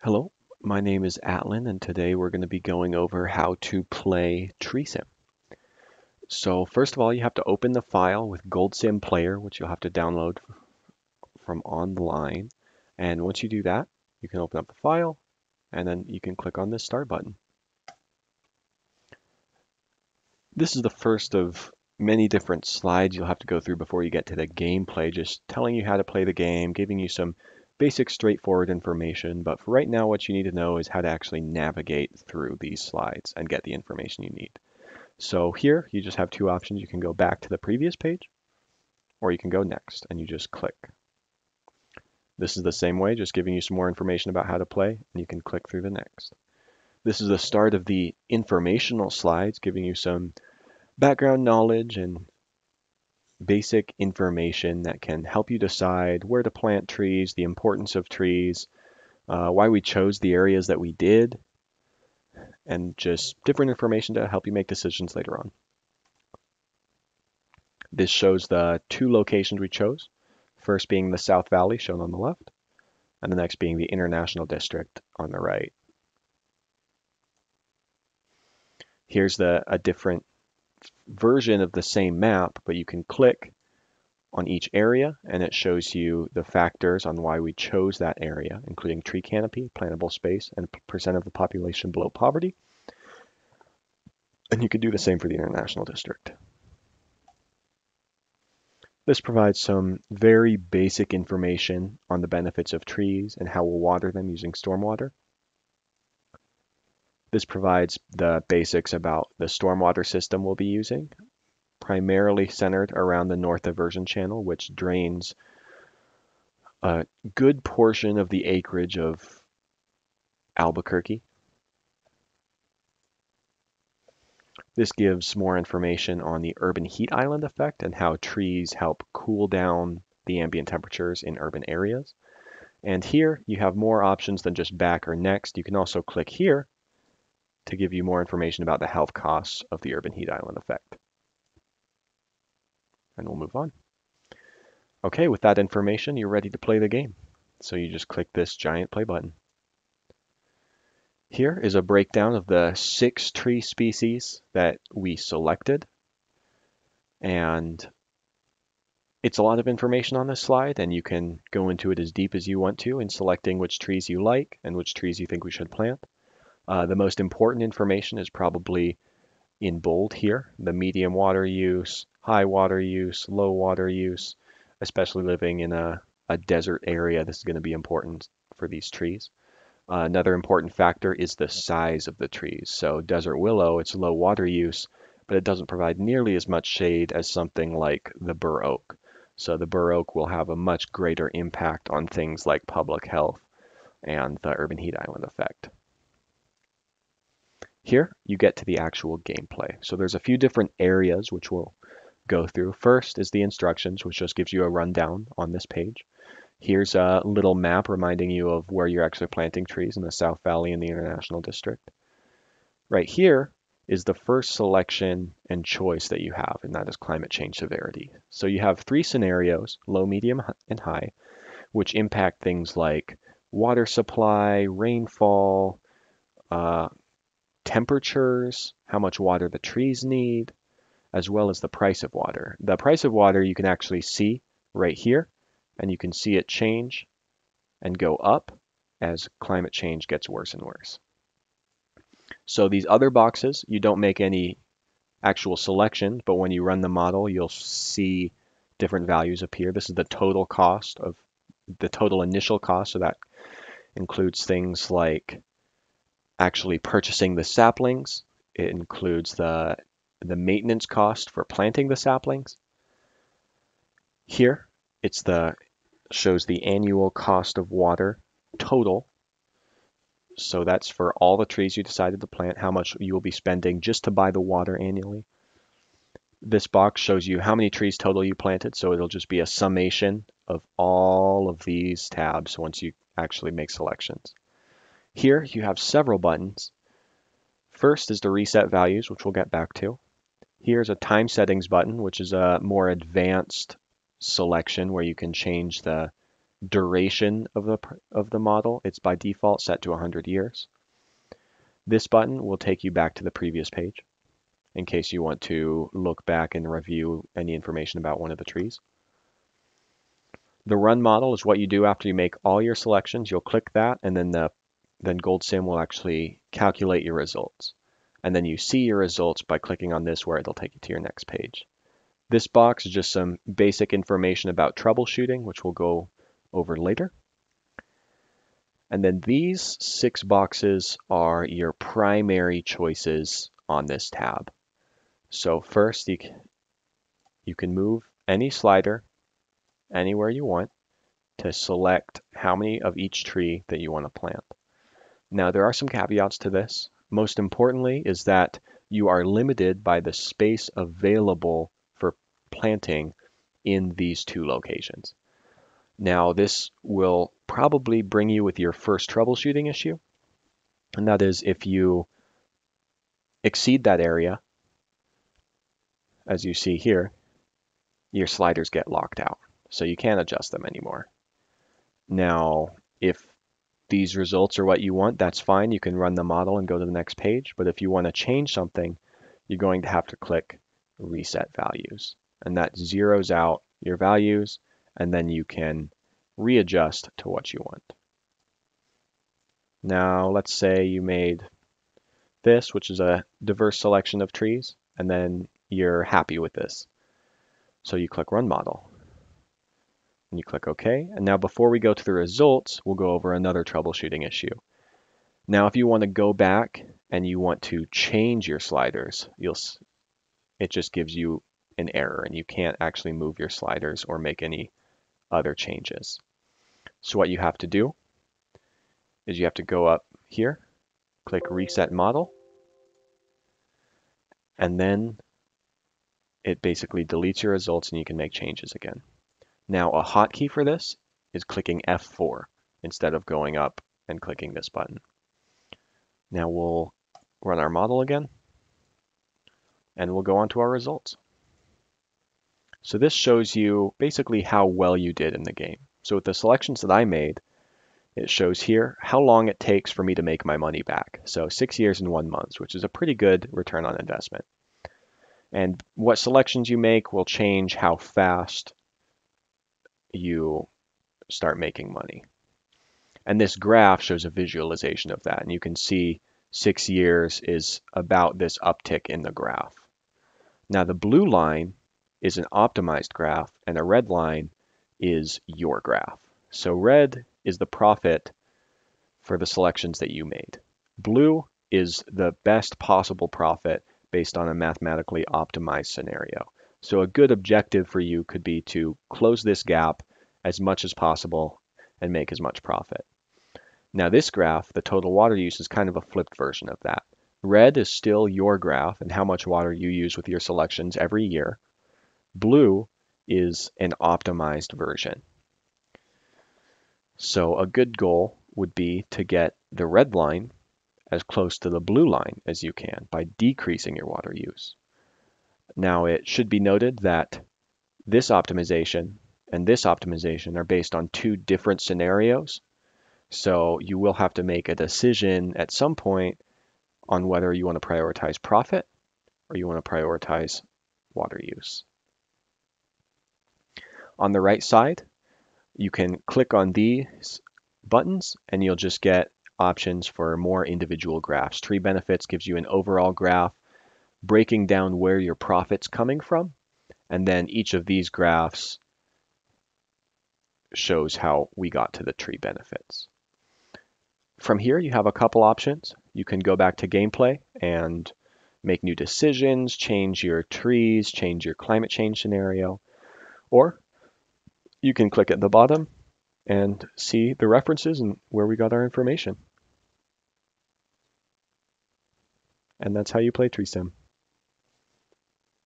Hello, my name is Atlin, and today we're going to be going over how to play TreeSim. So first of all, you have to open the file with GoldSim Player, which you'll have to download from online. And once you do that, you can open up the file, and then you can click on this Start button. This is the first of many different slides you'll have to go through before you get to the gameplay, just telling you how to play the game, giving you some basic straightforward information, but for right now what you need to know is how to actually navigate through these slides and get the information you need. So here you just have two options. You can go back to the previous page or you can go next and you just click. This is the same way, just giving you some more information about how to play and you can click through the next. This is the start of the informational slides, giving you some background knowledge and basic information that can help you decide where to plant trees, the importance of trees, uh, why we chose the areas that we did, and just different information to help you make decisions later on. This shows the two locations we chose, first being the South Valley shown on the left, and the next being the International District on the right. Here's the a different version of the same map, but you can click on each area and it shows you the factors on why we chose that area, including tree canopy, plantable space, and percent of the population below poverty. And you can do the same for the international district. This provides some very basic information on the benefits of trees and how we'll water them using stormwater. This provides the basics about the stormwater system we'll be using, primarily centered around the North Diversion Channel, which drains a good portion of the acreage of Albuquerque. This gives more information on the urban heat island effect and how trees help cool down the ambient temperatures in urban areas. And here you have more options than just back or next. You can also click here to give you more information about the health costs of the urban heat island effect. And we'll move on. Okay, with that information, you're ready to play the game. So you just click this giant play button. Here is a breakdown of the six tree species that we selected. And it's a lot of information on this slide, and you can go into it as deep as you want to in selecting which trees you like and which trees you think we should plant. Uh, the most important information is probably in bold here, the medium water use, high water use, low water use, especially living in a, a desert area. This is going to be important for these trees. Uh, another important factor is the size of the trees. So desert willow, it's low water use, but it doesn't provide nearly as much shade as something like the bur oak. So the bur oak will have a much greater impact on things like public health and the urban heat island effect. Here you get to the actual gameplay. So there's a few different areas which we'll go through. First is the instructions, which just gives you a rundown on this page. Here's a little map reminding you of where you're actually planting trees in the South Valley and the International District. Right here is the first selection and choice that you have, and that is climate change severity. So you have three scenarios, low, medium, and high, which impact things like water supply, rainfall, uh, temperatures, how much water the trees need, as well as the price of water. The price of water you can actually see right here, and you can see it change and go up as climate change gets worse and worse. So these other boxes, you don't make any actual selection, but when you run the model, you'll see different values appear. This is the total cost of the total initial cost, so that includes things like actually purchasing the saplings. It includes the, the maintenance cost for planting the saplings. Here, it's the shows the annual cost of water total. So that's for all the trees you decided to plant, how much you will be spending just to buy the water annually. This box shows you how many trees total you planted, so it'll just be a summation of all of these tabs once you actually make selections. Here you have several buttons. First is the reset values, which we'll get back to. Here's a time settings button, which is a more advanced selection where you can change the duration of the, of the model, it's by default set to 100 years. This button will take you back to the previous page in case you want to look back and review any information about one of the trees. The run model is what you do after you make all your selections. You'll click that and then the then GoldSim will actually calculate your results. And then you see your results by clicking on this where it'll take you to your next page. This box is just some basic information about troubleshooting, which we'll go over later. And then these six boxes are your primary choices on this tab. So first, you can, you can move any slider anywhere you want to select how many of each tree that you want to plant. Now, there are some caveats to this. Most importantly is that you are limited by the space available for planting in these two locations. Now, this will probably bring you with your first troubleshooting issue, and that is if you exceed that area, as you see here, your sliders get locked out, so you can't adjust them anymore. Now, if these results are what you want, that's fine. You can run the model and go to the next page. But if you want to change something, you're going to have to click Reset Values. And that zeroes out your values, and then you can readjust to what you want. Now, let's say you made this, which is a diverse selection of trees, and then you're happy with this. So you click Run Model and you click OK. And now before we go to the results, we'll go over another troubleshooting issue. Now, if you want to go back and you want to change your sliders, you'll it just gives you an error and you can't actually move your sliders or make any other changes. So what you have to do is you have to go up here, click Reset Model, and then it basically deletes your results and you can make changes again. Now a hotkey for this is clicking F4 instead of going up and clicking this button. Now we'll run our model again and we'll go on to our results. So this shows you basically how well you did in the game. So with the selections that I made, it shows here how long it takes for me to make my money back. So six years and one month, which is a pretty good return on investment. And what selections you make will change how fast you start making money. And this graph shows a visualization of that. And you can see six years is about this uptick in the graph. Now the blue line is an optimized graph and the red line is your graph. So red is the profit for the selections that you made. Blue is the best possible profit based on a mathematically optimized scenario. So a good objective for you could be to close this gap as much as possible and make as much profit. Now this graph, the total water use, is kind of a flipped version of that. Red is still your graph and how much water you use with your selections every year. Blue is an optimized version. So a good goal would be to get the red line as close to the blue line as you can by decreasing your water use. Now it should be noted that this optimization and this optimization are based on two different scenarios. So you will have to make a decision at some point on whether you want to prioritize profit or you want to prioritize water use. On the right side, you can click on these buttons and you'll just get options for more individual graphs. Tree benefits gives you an overall graph breaking down where your profit's coming from. And then each of these graphs shows how we got to the tree benefits. From here, you have a couple options. You can go back to gameplay and make new decisions, change your trees, change your climate change scenario, or you can click at the bottom and see the references and where we got our information. And that's how you play Tree TreeSim.